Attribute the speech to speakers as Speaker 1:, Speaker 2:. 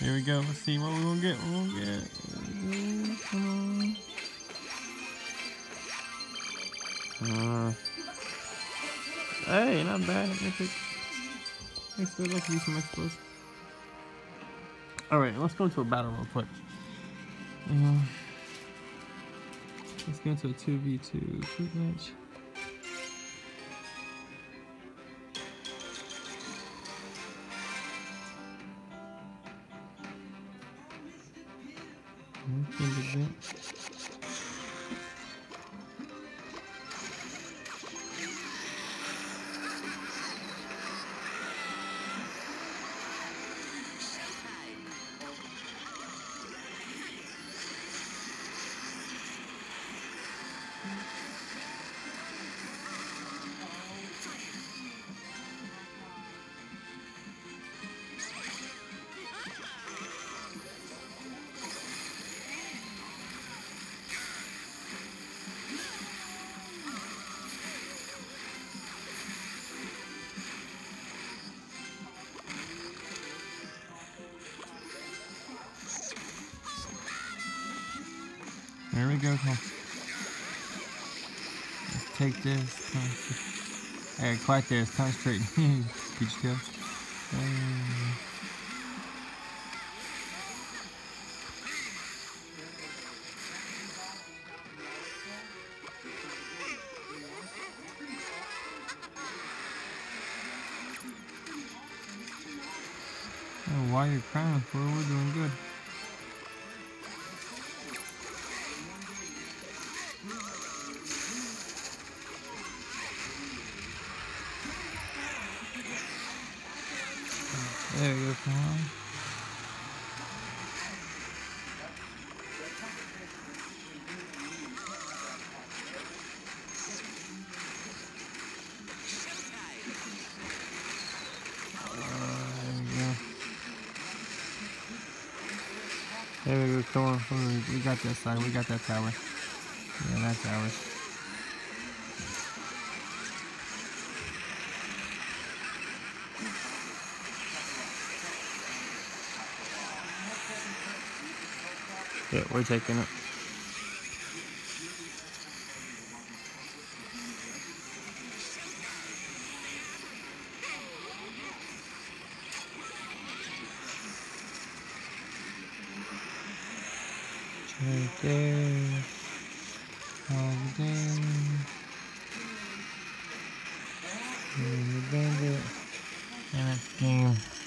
Speaker 1: Here we go. Let's see what we're gonna get. We're gonna get. Come on. Uh, hey, not bad. Alright, let's go into a battle real quick. Uh, let's go into a 2v2 quick match. Mmh, mmh, mmh. There we go. Let's take this. Hey, quiet there. It's concentrate. Peach tail. Oh, why you crying for? We're doing good. There you go. There we go, come on. We got that side, we got that tower. Yeah, that's ours. Yeah, we're taking it. Right there. All there. And the. And game.